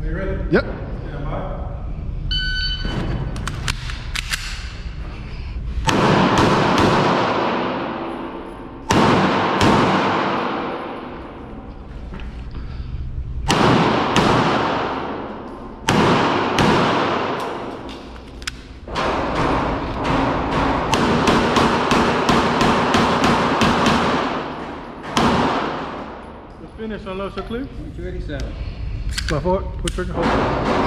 Are you ready? Yep. Stand by. Let's finish on low, so clear. 287. Fly forward, push trigger, hold.